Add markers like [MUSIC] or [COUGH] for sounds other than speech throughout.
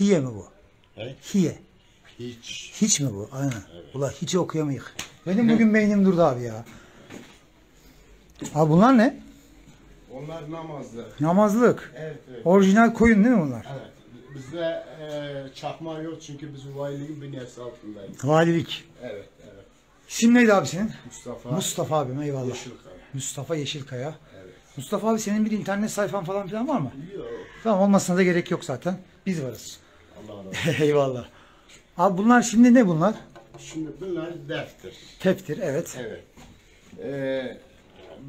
Hiye mi bu? He? Hiye. Hiç. Hiç mi bu? Aynen. Ula hiç okuyamayık. Benim bugün beynim durdu abi ya. Abi bunlar ne? Onlar namazlı. Namazlık. Evet, evet. Orijinal koyun değil mi bunlar? Evet. Bizde e, çakma yok çünkü biz valiliğin bünyesi altındayız. Valilik. Evet, evet. İsim neydi abi senin? Mustafa Mustafa abim eyvallah. Yeşilkaya. Mustafa Yeşilkaya. Evet. Mustafa abi senin bir internet sayfan falan filan var mı? Yok. Tamam olmasına da gerek yok zaten. Biz varız. Allah Allah. [LAUGHS] eyvallah. Abi bunlar şimdi ne bunlar? Şimdi bunlar defter. Teptir evet. Evet. Ee,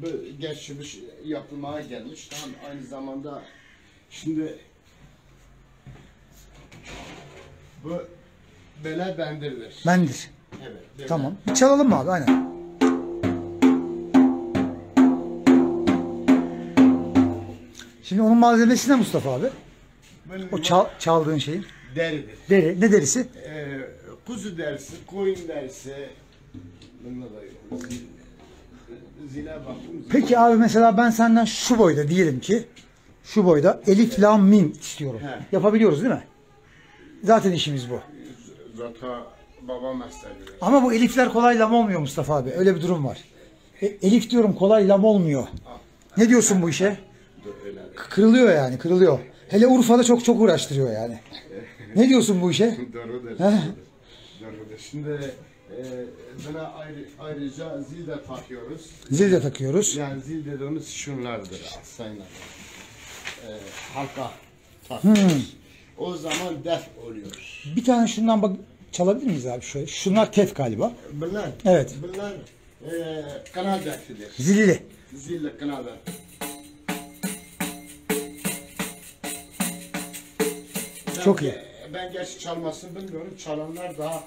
bu geçmiş yapılmaya gelmiş. Tam aynı zamanda şimdi bu böyle bendirdir. Bendir. Evet. böyle. Tamam. Bir çalalım mı abi? Aynen. Şimdi onun malzemesi ne Mustafa abi? Bunun O çal- çaldığın şeyin. Deridir. Deri. Ne derisi? Ee, kuzu dersi, koyun dersi. Bunda da zile baktım. Peki abi mesela ben senden şu boyda diyelim ki şu boyda elif lam mim istiyorum. He. Yapabiliyoruz değil mi? Zaten işimiz bu. Zaten baba mesleği. Ama bu elifler kolay lam olmuyor Mustafa abi. Öyle bir durum var. E, elif diyorum kolay lam olmuyor. Ne diyorsun bu işe? Kırılıyor yani kırılıyor. Hele Urfa'da çok çok uğraştırıyor yani. Ne diyorsun bu işe? Doğrudur. He. Doğrudur. Şimdi e, buna ayrı, ayrıca zil de takıyoruz. Zil de takıyoruz. Yani zil dediğimiz şunlardır aslında. E, halka takıyoruz. O zaman def oluyor. Bir tane şundan bak çalabilir miyiz abi şöyle? Şunlar tef galiba. Bunlar, Evet. bunlar e, kanal defidir. Zilli. Zilli kanal def. Ben Çok iyi. Ben gerçi çalmasını bilmiyorum. Çalanlar daha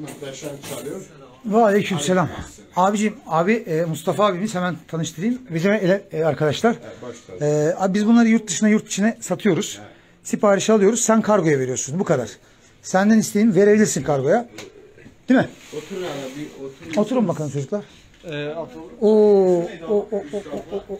muhteşem çalıyor. Ve aleykümselam. Abicim abi e, Mustafa abimiz hemen tanıştırayım. Bizim ele- e, arkadaşlar. E, abi biz bunları yurt dışına yurt içine satıyoruz. Sipariş alıyoruz. Sen kargoya veriyorsun. Bu kadar. Senden isteğim verebilirsin kargoya. Değil mi? Otur abi bir otur. Oturun bakalım çocuklar. Ee, Oo, o, o, o, o, o, o,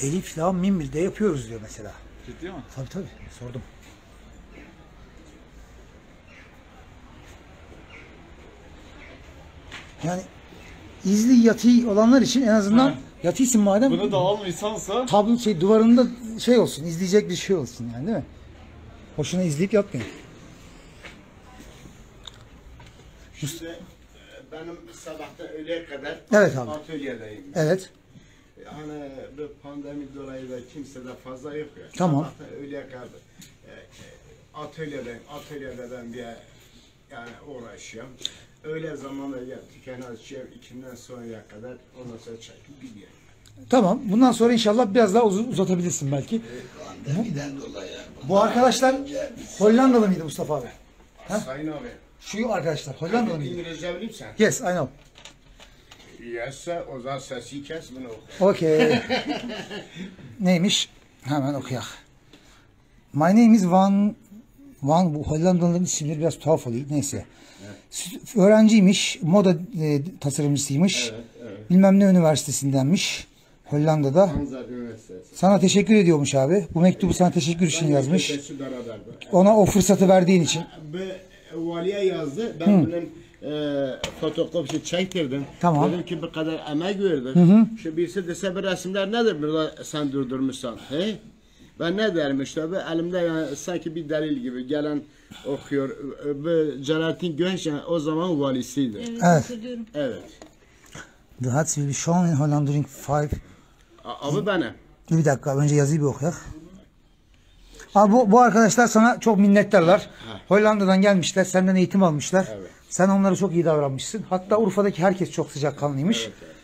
Elif, la, mim de yapıyoruz diyor mesela. Ciddi mi? Tabii tabii sordum. Yani izli yatı olanlar için en azından Ha. yatıyısın madem Bunu da almıyorsansa tablo şey duvarında şey olsun izleyecek bir şey olsun yani değil mi? Hoşuna izleyip yatmayın. Şimdi e, benim sabahta öğleye kadar Evet abi. atölyedeyim. Evet. Yani bu pandemi dolayı da kimse de fazla yok ya. Tamam. Sabahta öğleye kadar e, e, atölyedeyim. Atölyede ben bir yani uğraşıyorum. Öğle zamanı ya dükkanı açıyorum. ikinden sonraya kadar ondan sonra çekip gidiyorum. Tamam. Bundan sonra inşallah biraz daha uz- uzatabilirsin belki. Pandemiden dolayı. Bu arkadaşlar Hollandalı mıydı Mustafa abi? Sayın abi. Şu arkadaşlar Hollandalı mıydı? İngilizce bileyim sen. Yes, I know. Yesse o zaman sesi kes bunu oku. Okay. [LAUGHS] Neymiş? Hemen okuyak. My name is Van Van bu Hollandalıların isimleri biraz tuhaf oluyor. Neyse. Öğrenciymiş, moda e, tasarımcısıymış. Evet, evet. Bilmem ne üniversitesindenmiş. Hollanda'da. Sana teşekkür ediyormuş abi. Bu mektubu sana teşekkür için yazmış. Ona o fırsatı verdiğin için. Bu valiye yazdı. Ben bunun e, fotokopisini çektirdim. Tamam. Dedim ki bu kadar emek verdim. Şu birisi dese bu resimler nedir burada sen durdurmuşsan? He? Ben ne derim işte bu elimde yani sanki bir delil gibi gelen okuyor. E, Bu Celalettin Gönç yani o zaman valisiydi. Evet, Evet. Evet. The hats will be shown in Holland during five Abi benim. Bir dakika önce yazıyı bir okuyak. Abi bu, bu arkadaşlar sana çok minnettarlar. Hollanda'dan gelmişler, senden eğitim almışlar. Evet. Sen onlara çok iyi davranmışsın. Hatta Urfa'daki herkes çok sıcakkanlıymış. Evet, evet.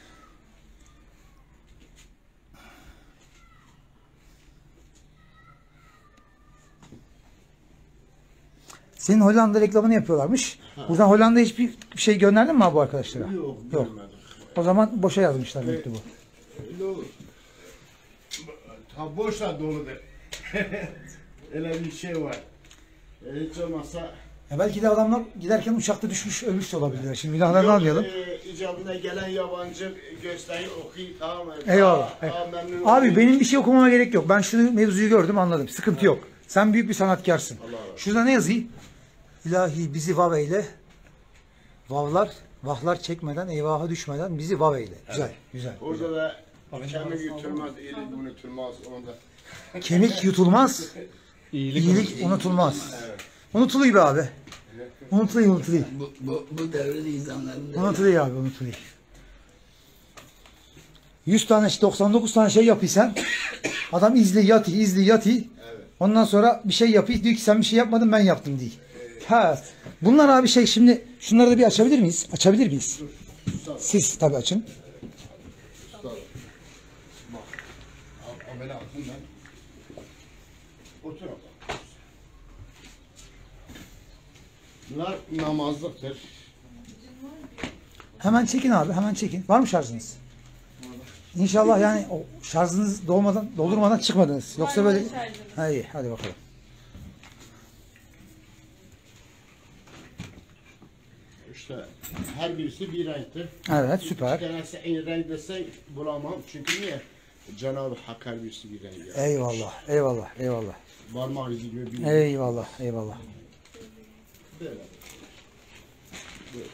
Senin Hollanda reklamını yapıyorlarmış. Buradan Hollanda'ya hiçbir şey gönderdin mi abi bu arkadaşlara? Yok, Yok. O zaman boşa yazmışlar mektubu. Lo- Ha boşla doludur. [LAUGHS] Öyle bir şey var. E, hiç olmazsa Ya belki de adamlar giderken uçakta düşmüş ölmüş de olabilirler. Şimdi günahlarını almayalım. E, icabına gelen yabancı gösteri okuyun tamam mı? Eyvallah. Aa, aa, memnun Abi olayım. benim bir şey okumama gerek yok. Ben şunu mevzuyu gördüm anladım. Sıkıntı yok. Sen büyük bir sanatkarsın. Şurada ne yazıyor? İlahi bizi vav eyle. Vavlar, vahlar çekmeden, eyvaha düşmeden bizi vav eyle. Güzel, güzel. Orada da kemik yutulmaz, iyilik unutulmaz onda. Kemik yutulmaz, [LAUGHS] iyilik unutulmaz. Unutuluyor be abi. Unutuluyor, unutuluyor. Bu, bu, bu devrin insanların Unutuluyor abi, unutuluyor. 100 tane, 99 tane şey yapıysan [COUGHS] adam izli yatı, izli yatı. Ondan sonra bir şey yapıyor. Diyor ki sen bir şey yapmadın ben yaptım diye. Ha. Bunlar abi şey şimdi şunları da bir açabilir miyiz? Açabilir miyiz? Siz tabii açın. Amele atın ben. Otur abla. Bunlar namazlıktır. Hemen çekin abi, hemen çekin. Var mı şarjınız? İnşallah yani o şarjınız dolmadan, doldurmadan çıkmadınız. Yoksa böyle... Ha iyi, hadi bakalım. İşte her birisi bir renktir. Evet, İki süper. tanesi aynı renk dese bulamam. Çünkü niye? Cenab-ı Hak her birisi bir renk. yapmış. Eyvallah, eyvallah, eyvallah. Parmak izi gibi bir Eyvallah, eyvallah. Böyle. Böyle.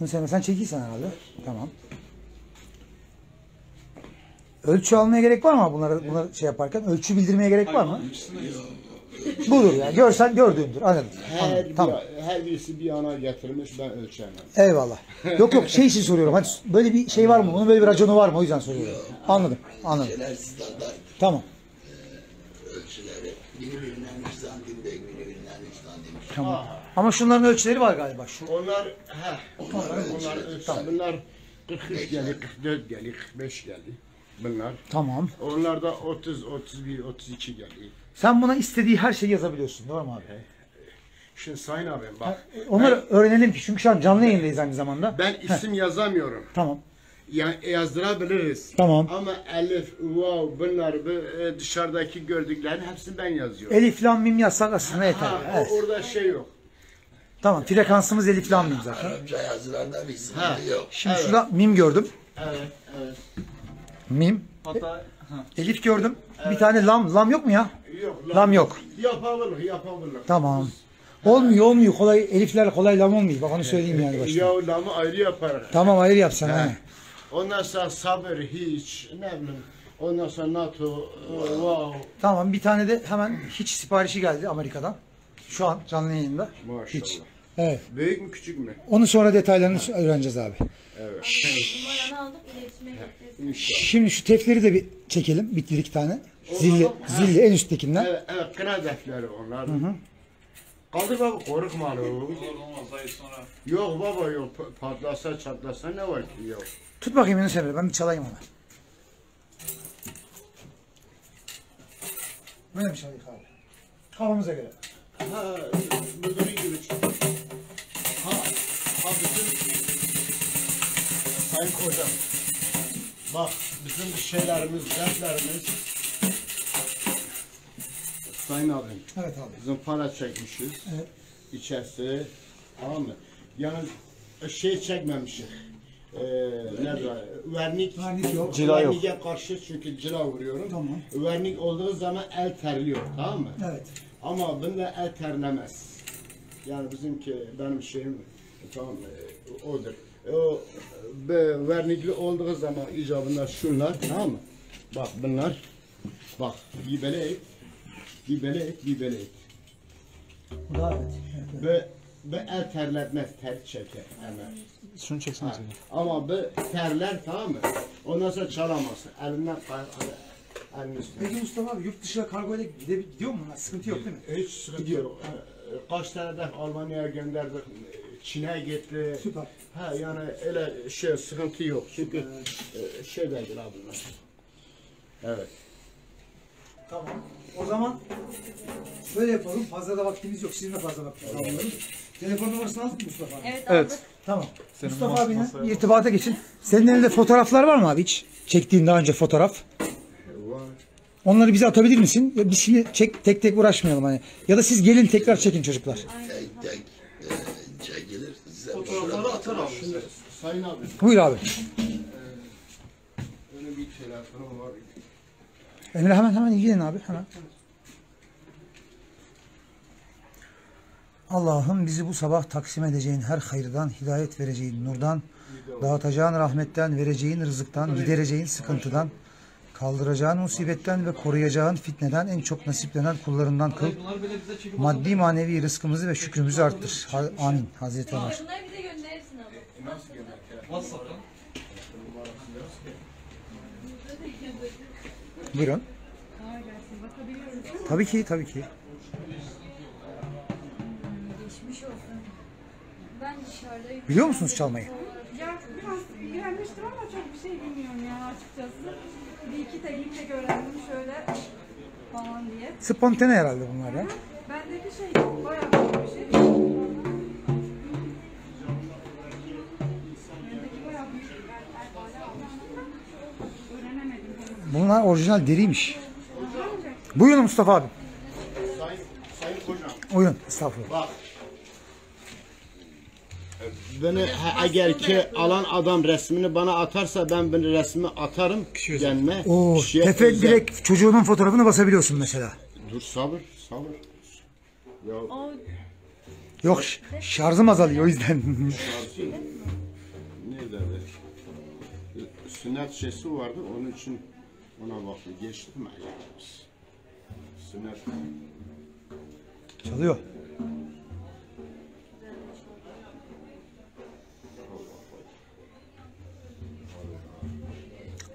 Bunu sen, sen çekiysen herhalde. Tamam. Ölçü almaya gerek var mı bunları, bunları şey yaparken? Ölçü bildirmeye gerek var mı? Budur ya. Görsen gördüğündür. Anladım. Her, Anladım. bir, Tamam. her birisi bir ana getirmiş ben ölçemem. Eyvallah. Yok yok şey için soruyorum. Hani böyle bir şey var mı? Bunun böyle bir raconu var mı? O yüzden soruyorum. Anladım. Anladım. standart Tamam. ölçüleri. Biri birinden 3 santimde, biri birinden 3 santim. Tamam. Ama şunların ölçüleri var galiba. Şu. Onlar he, onlar, bunlar ölçü. Bunlar 43 geldi, 44 geldi, 45 geldi. Bunlar. Tamam. Onlar da 30, 31, 32 geldi. Sen buna istediği her şeyi yazabiliyorsun. Doğru mu abi? Şimdi sayın abim bak. Onları öğrenelim ki çünkü şu an canlı yayındayız aynı zamanda. Ben isim yazamıyorum. Tamam. Yani yazdırabiliriz. Tamam. Ama elif, vav, bunlar bu, e, dışarıdaki gördüklerin hepsini ben yazıyorum. Elif lam mim yazsak aslında yeter. Ha, Evet. orada şey yok. Tamam. Frekansımız elif lam mim zaten. Arapça yazılarda bir sıkıntı Ha. yok. Şimdi Evet. şurada mim gördüm. Evet, evet. Mim. Hatta ha. Elif gördüm. Bir tane lam. Lam yok mu ya? Yok. Lam yok. Yapabilir, yapabilir. Tamam. Olmuyor olmuyor. Kolay elifler kolay lam olmuyor. Bak onu söyleyeyim yani başta. Ya lamı ayrı yaparız. Tamam ayrı yapsan ha. Ondan sonra sabır hiç ne bileyim. Ondan sonra NATO, e, wow. Tamam bir tane de hemen hiç siparişi geldi Amerika'dan. Şu an canlı yayında. Maşallah. Hiç. Evet. Büyük mü küçük mü? Onu sonra detaylarını öğreneceğiz abi. Evet. Numaranı aldık iletişime geçeceğiz. Şimdi şu tefleri de bir çekelim. Bir iki tane. Zilli, zilli en üsttekinden. Evet, evet kına defleri onlar. Kaldır baba korkma lo. Olur olmaz hayır sonra. Yok baba yok Pa- patlasa çatlasa ne var ki yok. Tut bakayım Yunus Emre ben bir çalayım onu. Böyle bir çalayım abi. Kafamıza göre. Ha müdürü gibi. Bütün Sayın Hocam. Bak bizim şeylerimiz, defterimiz. Sayın abim. Evet abi. Bizim para çekmişiz. Evet. İçerisi tamam mı? Yani şey çekmemişiz. Ee, ne var? Vernik, Vernik yok. Cila yok. Verniğe karşı çünkü cila vuruyorum. Tamam. Vernik olduğu zaman el terliyor tamam mı? Evet. Ama bunda el terlemez. Yani bizimki benim şeyim tamam? E, odur. E, O be, vernikli olduğu zaman icabında şunlar tamam mı? Bak bunlar. Bak bir böyle et. Bir böyle et, bir böyle et. Bu da evet. evet. Ve, ve el terletmez, ter çeker hemen. Şunu çeksene seni. Ama bu terler tamam mı? Ondan sonra çalamazsın. Elinden kay elin üstüne. Peki Mustafa abi yurt dışına kargo ile gide- gidiyor mu? Sıkıntı yok değil mi? Hiç sıkıntı yok. Ee, Kaç tane de Almanya'ya gönderdik. Çin'e gitti. Süper. Ha yani öyle şey sıkıntı yok. Çünkü e, şey verdiler abi bunlar. Evet. Tamam. O zaman şöyle yapalım. Fazla da vaktimiz yok. Sizin de fazla vaktiniz almıyorum. Telefon numarasını aldık mı Mustafa abi? Evet, Evet. aldık. Tamam. Senin Mustafa mas- abiyle masaya- irtibata geçin. Senin elinde fotoğraflar var mı abi hiç? Çektiğin daha önce fotoğraf. Onları bize atabilir misin? Ya Biz şimdi çek, tek tek uğraşmayalım hani. Ya da siz gelin tekrar çekin çocuklar. Tek tek e, çekilir. Size bir Fotoğrafları atar abi. Şimdi Sayın abi Buyur abi. öyle bir telefonum var. Emre hemen hemen ilgilenin abi hemen. Allah'ım bizi bu sabah taksim edeceğin her hayırdan, hidayet vereceğin nurdan, dağıtacağın rahmetten, vereceğin rızıktan, gidereceğin sıkıntıdan, kaldıracağın musibetten ve koruyacağın fitneden en çok nasiplenen kullarından kıl. Maddi manevi rızkımızı ve şükrümüzü arttır. Ha- Amin. Hazreti Ömer. Bunları bize gönderirsin abi. WhatsApp'tan. Buyurun. Tabii ki, tabii ki. Geçmiş olsun. Ben dışarıdayım. Biliyor musunuz çalmayı? Ya biraz ilgilenmiştim ama çok bir şey bilmiyorum ya açıkçası. Bir iki teknik tek öğrendim şöyle falan diye. Spontane herhalde bunlar ya. Bendeki şey yok, bayağı bir şey. Bendeki bayağı büyük. Ben Erbali aldım. Öğrenemedim. Bunlar orijinal deriymiş. Buyurun Mustafa abi. Sayın, sayın kocam. Buyurun. Estağfurullah. Bak. Beni eğer ki alan adam resmini bana atarsa ben ben resmi atarım kendime. Oo, Kişiye tepe özel. direkt çocuğunun fotoğrafını basabiliyorsun mesela. Dur sabır sabır. Ya O Yok ş- şarjım azalıyor o yüzden. şarjı? Sünnet şeysi vardı onun için ona baktım. Geçti mi? Sünnet. Çalıyor.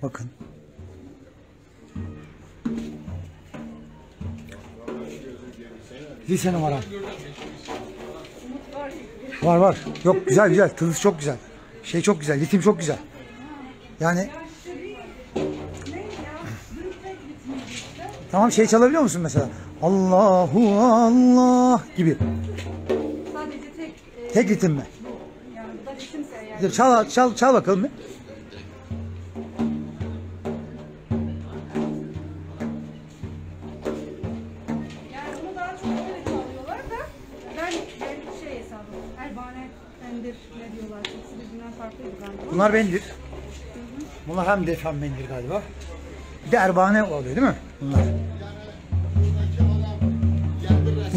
Bakın. Lise numara. Var var. Yok güzel güzel. Tılız çok güzel. Şey çok güzel. Ritim çok güzel. Yani Tamam şey çalabiliyor musun mesela? Allahu Allah gibi. Sadece tek, e, Tek ritim mi? yani bu da ritimse yani. Çal çal çal bakalım bir. Bunlar bendir. Bunlar hem def hem bendir galiba. Bir de erbane oluyor değil mi? Bunlar.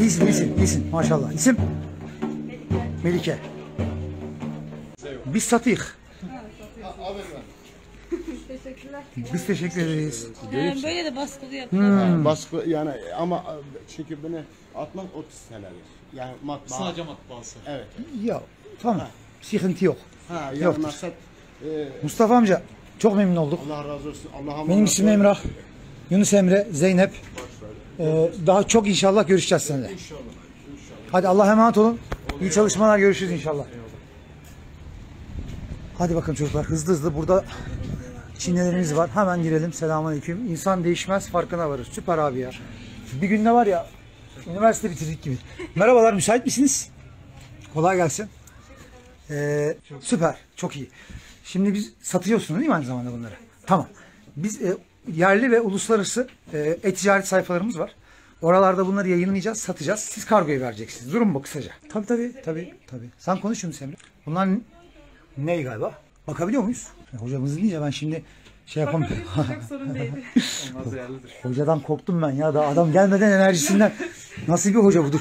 İyisin iyisin iyisin maşallah. İsim? Melike. Biz satıyık. Teşekkürler. Biz teşekkür ederiz. yani böyle de baskılı yapıyorlar. Ha, baskı yani ama çünkü beni atmak 30 senedir. Yani matbaa. Sadece matbaası. Evet. Ya tamam. Sıkıntı yok. Ha yani Yoktur. maksat Mustafa amca çok memnun olduk. Allah razı olsun. Allah'a Benim ismim Emrah. Yunus Emre, Zeynep. Ee, daha çok inşallah görüşeceğiz seninle. Hadi Allah'a emanet olun. İyi çalışmalar görüşürüz inşallah. Hadi bakın çocuklar hızlı hızlı burada çinlelerimiz var. Hemen girelim. Selamünaleyküm. İnsan değişmez farkına varır. Süper abi ya. Bir günde var ya üniversite bitirdik gibi. Merhabalar müsait misiniz? Kolay gelsin. Ee, süper. Çok iyi. Şimdi biz satıyorsunuz değil mi aynı zamanda bunları? Tamam. Biz e, yerli ve uluslararası e, e-ticaret sayfalarımız var. Oralarda bunları yayınlayacağız, satacağız. Siz kargoyu vereceksiniz. Durum bu kısaca. Tabii tabii, tabii, tabii. Sen konuş Yunus Emre. Bunlar ne galiba? Bakabiliyor muyuz? Hocamızın deyince ben şimdi şey yapamıyorum. Çok sorun değil. [LAUGHS] Hocadan korktum ben ya. Da adam gelmeden enerjisinden. Nasıl bir hoca budur?